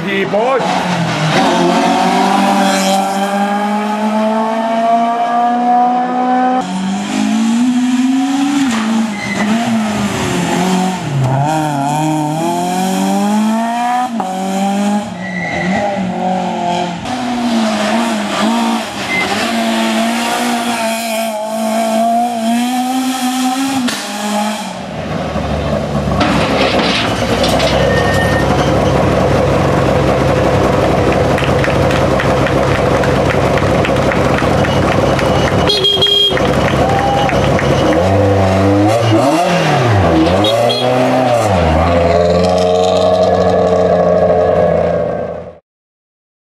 here, boys.